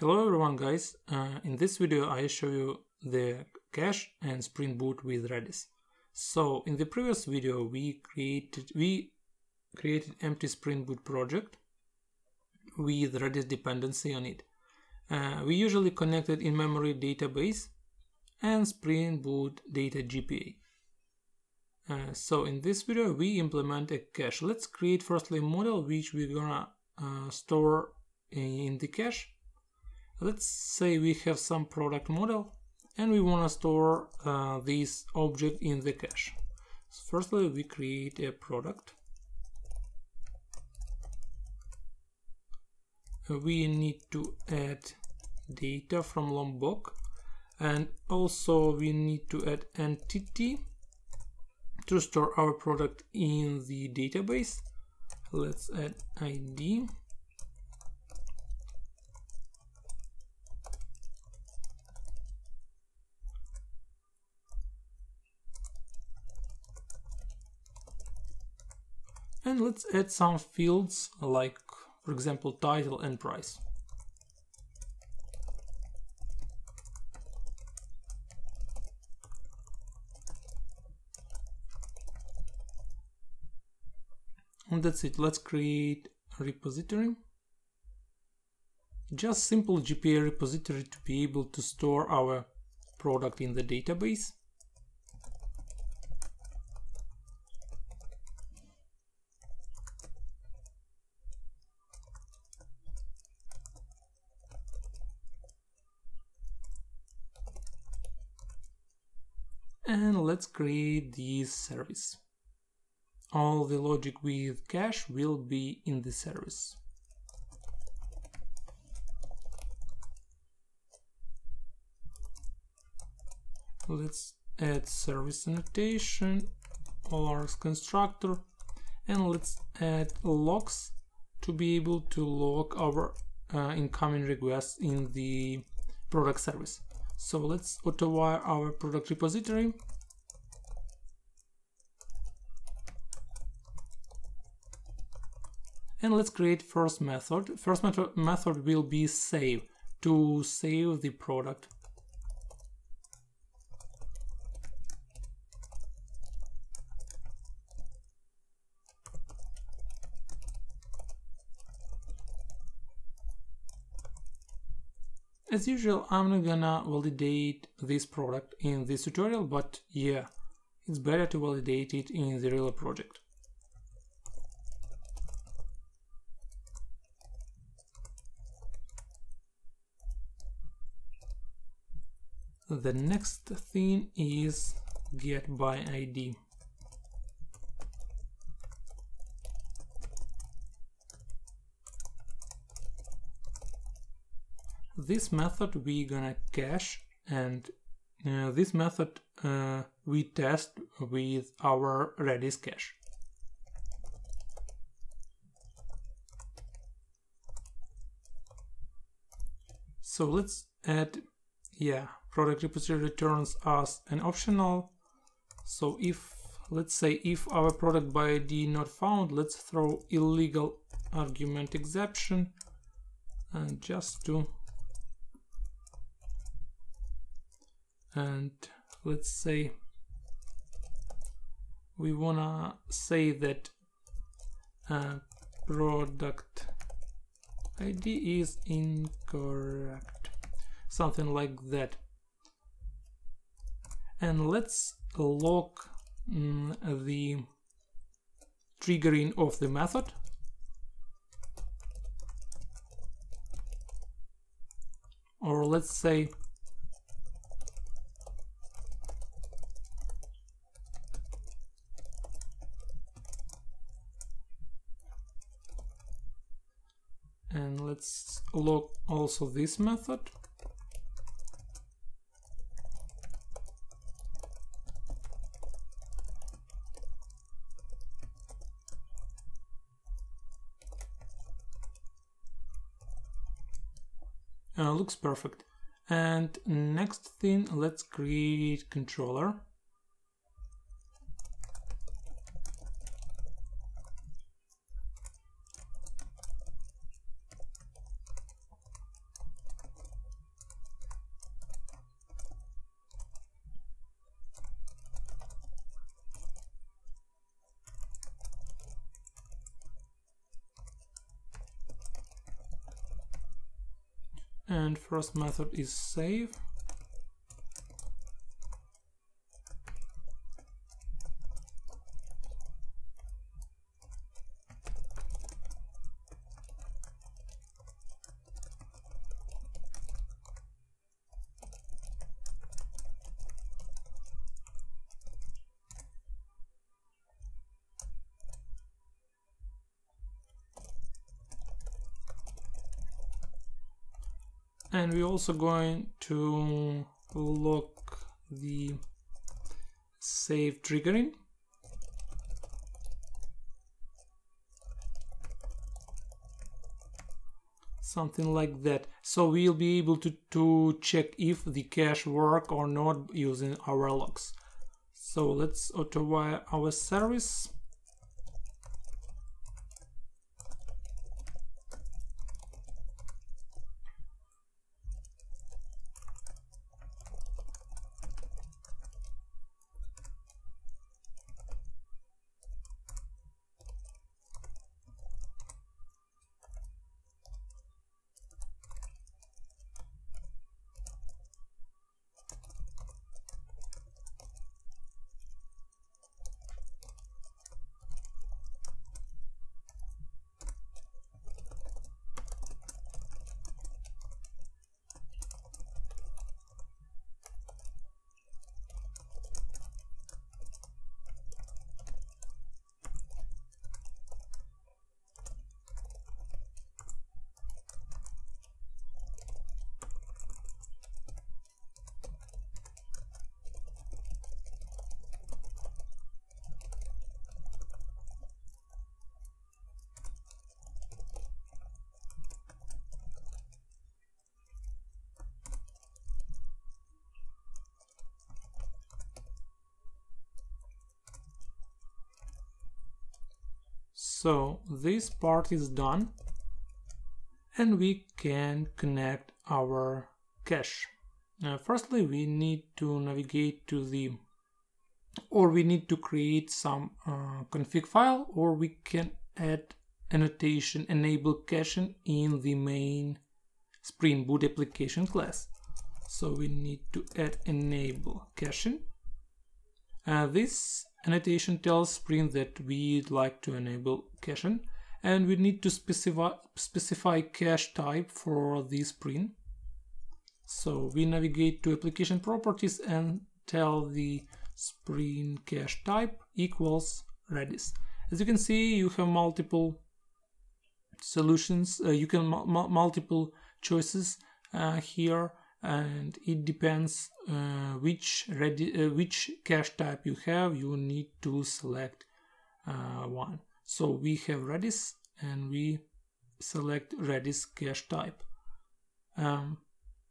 Hello everyone guys, uh, in this video I show you the cache and Spring Boot with Redis. So in the previous video we created we created empty Spring Boot project with Redis dependency on it. Uh, we usually connected in-memory database and Spring Boot data JPA. Uh, so in this video we implement a cache. Let's create firstly a model which we're gonna uh, store in the cache let's say we have some product model and we want to store uh, this object in the cache. So firstly, we create a product. We need to add data from Lombok and also we need to add entity to store our product in the database. Let's add ID and let's add some fields like for example title and price. And that's it. Let's create a repository. Just simple JPA repository to be able to store our product in the database and let's create this service. All the logic with cache will be in the service. Let's add service annotation, AllArgs constructor, and let's add logs to be able to log our uh, incoming requests in the product service. So let's auto-wire our product repository. And let's create first method. First method, method will be save to save the product. As usual, I'm not gonna validate this product in this tutorial, but yeah, it's better to validate it in the real project. The next thing is get by ID. This method we gonna cache and uh, this method uh, we test with our Redis cache. So let's add, yeah, product repository returns us an optional. So if, let's say, if our product by ID not found, let's throw illegal argument exception and just to and let's say we wanna say that uh, product ID is incorrect. Something like that. And let's lock mm, the triggering of the method. Or let's say and let's log also this method. Uh, looks perfect. And next thing let's create controller and first method is save and we're also going to lock the save triggering. Something like that. So we'll be able to, to check if the cache work or not using our logs so let's auto wire our service So this part is done and we can connect our cache. Firstly, we need to navigate to the or we need to create some uh, config file or we can add annotation enable caching in the main Spring Boot application class. So we need to add enable caching. Uh, this annotation tells Spring that we'd like to enable caching and we need to specify, specify cache type for this Spring. So we navigate to application properties and tell the Spring cache type equals Redis. As you can see, you have multiple solutions. Uh, you can multiple choices uh, here and it depends uh, which ready uh, which cache type you have you need to select uh, one. So we have redis and we select redis cache type. Um,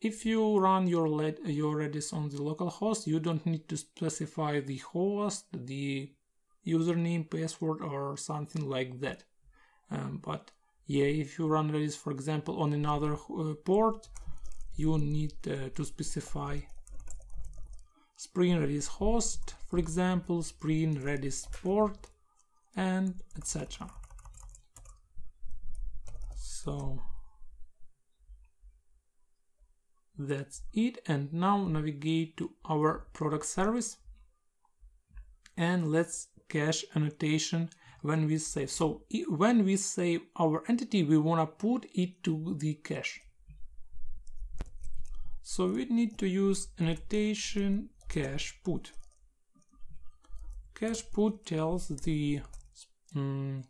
if you run your led, your redis on the local host you don't need to specify the host the username password or something like that. Um, but yeah if you run redis for example on another uh, port you need uh, to specify. Spring Redis host, for example, Spring Redis port, and etc. So that's it. And now navigate to our product service and let's cache annotation when we save. So when we save our entity we want to put it to the cache so we need to use annotation cache put. Cache put tells the um,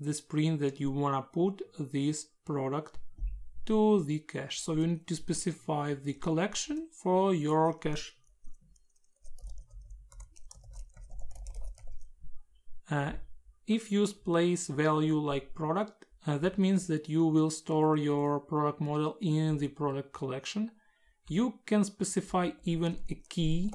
the Spring that you wanna put this product to the cache. So you need to specify the collection for your cache. Uh, if you place value like product, uh, that means that you will store your product model in the product collection you can specify even a key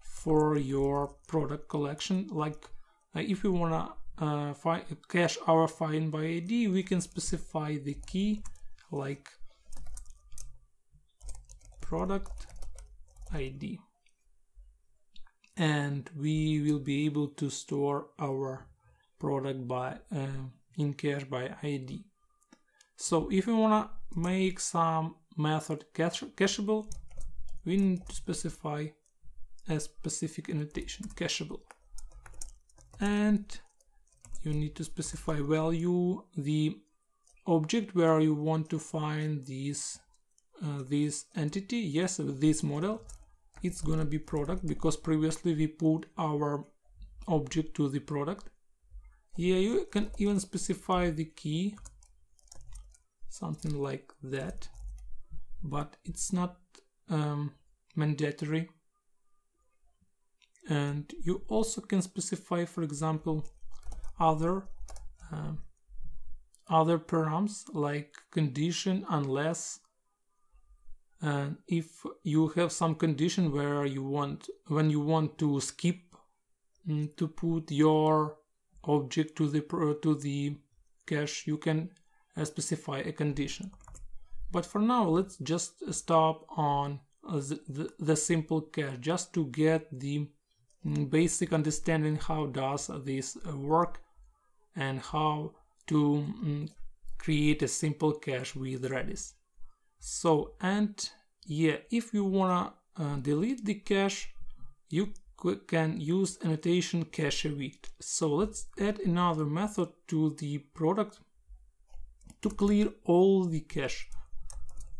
for your product collection. Like uh, if we wanna uh, cache our find by ID, we can specify the key like product ID. And we will be able to store our product by uh, in cache by ID. So if we wanna make some method cacheable, we need to specify a specific annotation, cacheable. And you need to specify value, the object where you want to find this uh, this entity. Yes, this model, it's gonna be product because previously we put our object to the product. Yeah, you can even specify the key, something like that, but it's not um, mandatory. And you also can specify, for example, other um, other params like condition unless and if you have some condition where you want when you want to skip mm, to put your object to the to the cache you can uh, specify a condition but for now let's just stop on uh, the, the, simple cache just to get the mm, basic understanding how does this uh, work and how to mm, create a simple cache with Redis. So, and yeah, if you wanna uh, delete the cache, you can use annotation cache evict. So let's add another method to the product to clear all the cache.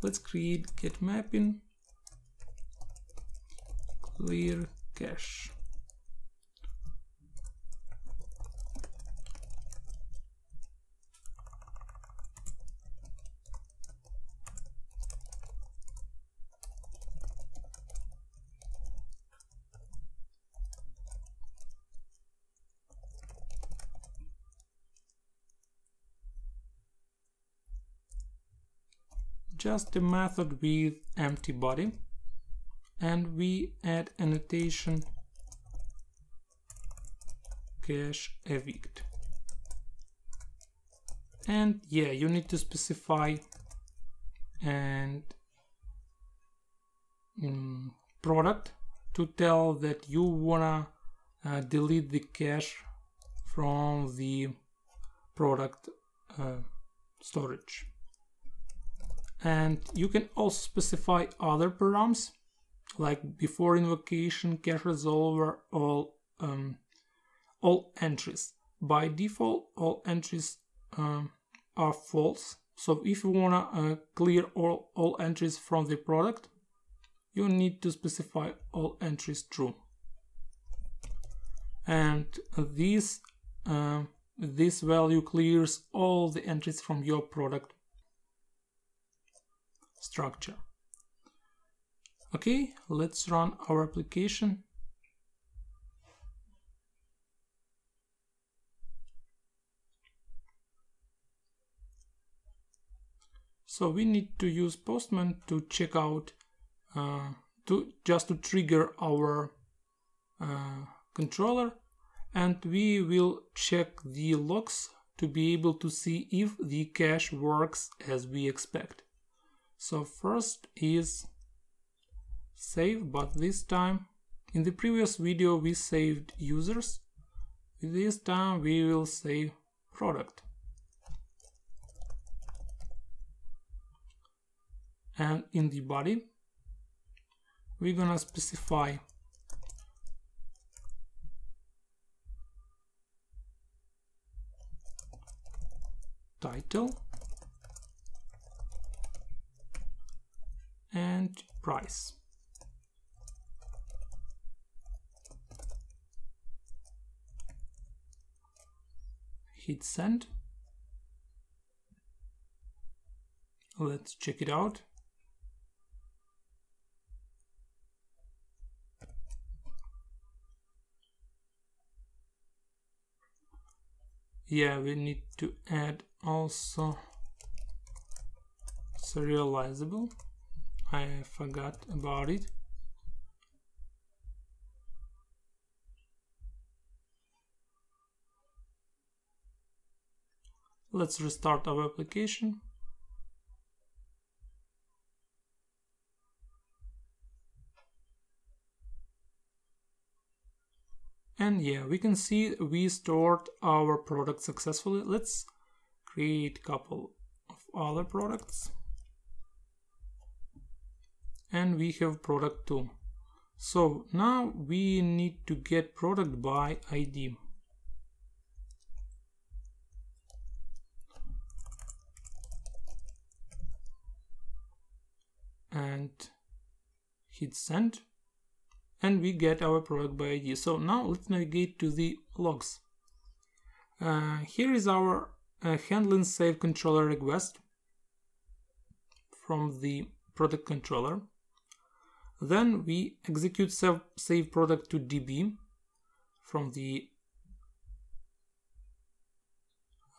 Let's create get mapping clear cache. Just a method with empty body and we add annotation cache evict and yeah you need to specify and um, product to tell that you wanna uh, delete the cache from the product uh, storage and you can also specify other params like before invocation cache resolver all um, all entries. By default all entries um, are false. So if you want to uh, clear all, all entries from the product you need to specify all entries true. And this uh, this value clears all the entries from your product structure. Okay, let's run our application. So we need to use Postman to check out, uh, to just to trigger our uh, controller and we will check the logs to be able to see if the cache works as we expect. So first is save, but this time in the previous video we saved users. This time we will save product. And in the body we're gonna specify title and price. Hit send. Let's check it out. Yeah, we need to add also serializable. I forgot about it. Let's restart our application. And yeah, we can see we stored our product successfully. Let's create a couple of other products. And we have product 2 so now we need to get product by ID and hit send and we get our product by ID. So now let's navigate to the logs. Uh, here is our uh, handling save controller request from the product controller. Then we execute save, product to DB from the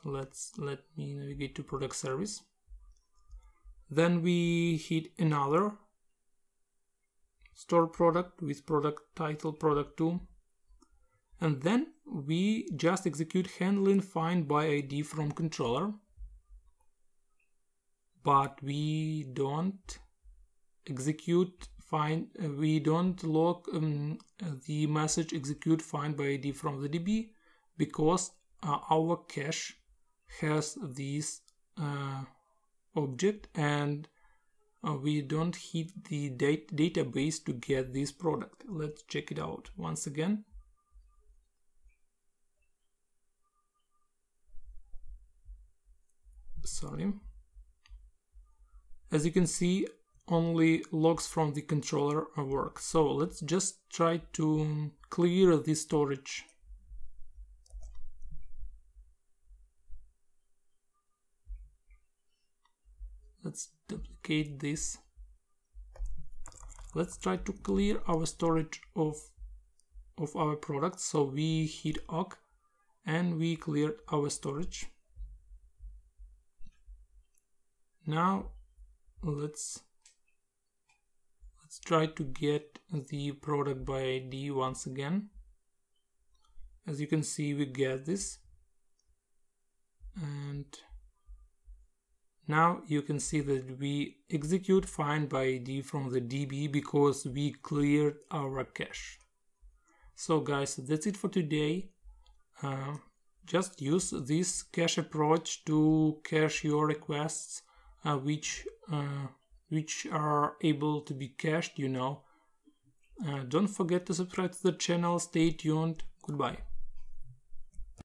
let's let me navigate to product service. Then we hit another. Store product with product title product 2 and then we just execute handling find by id from controller. But we don't execute find uh, we don't log um, the message execute find by id from the db because uh, our cache has this uh, object and uh, we don't hit the dat database to get this product. Let's check it out once again. Sorry. As you can see, only logs from the controller work. So let's just try to clear the storage. Let's duplicate this. Let's try to clear our storage of of our product so we hit ok and we cleared our storage. Now let's let's try to get the product by id once again as you can see we get this and now you can see that we execute find by ID from the DB because we cleared our cache. So guys, that's it for today. Uh, just use this cache approach to cache your requests uh, which uh, which are able to be cached, you know. Uh, don't forget to subscribe to the channel. Stay tuned. Goodbye.